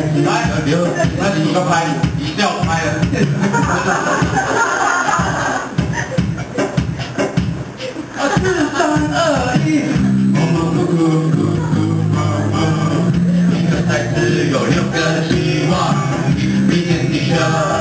你拍啊丢那你个拍你一定要拍啊啊四三二一么么么么么么么一个袋子有六个希望一天一个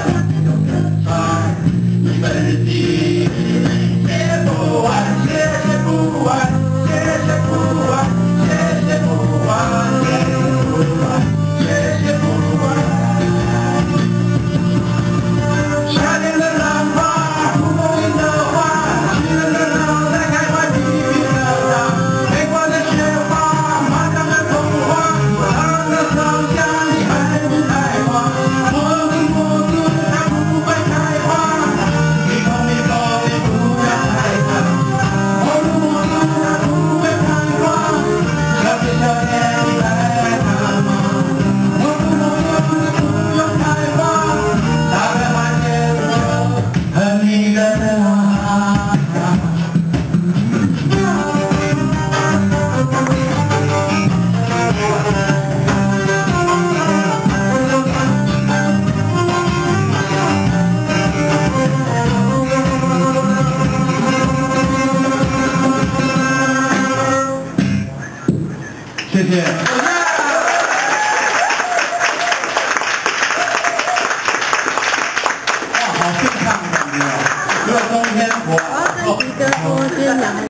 谢谢。哇，好震撼的感觉，冬天。